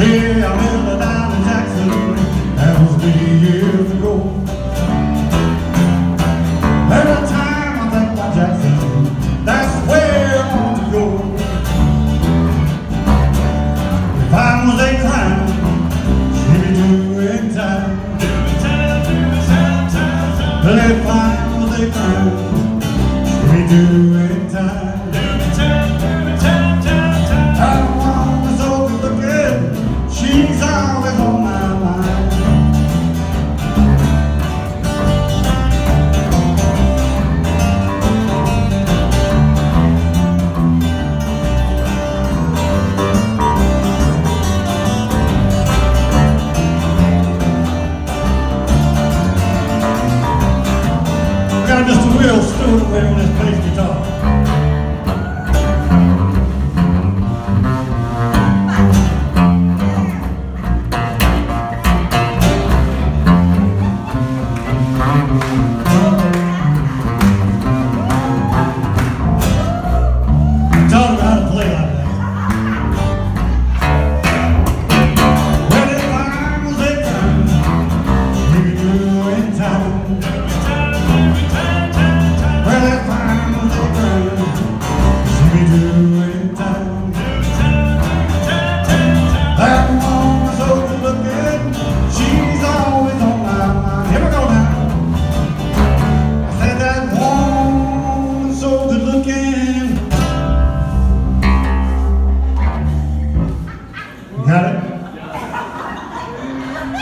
Hey, I went down to Jackson, that was many years ago. Every time I think about Jackson, that's where I. If I was be doing time. But if I was be doing time. I'm just a real on his bass guitar.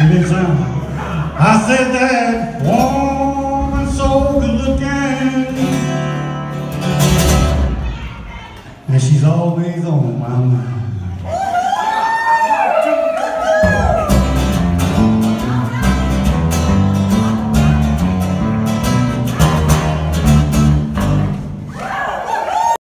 I said that woman so good looking, and she's always on my mind.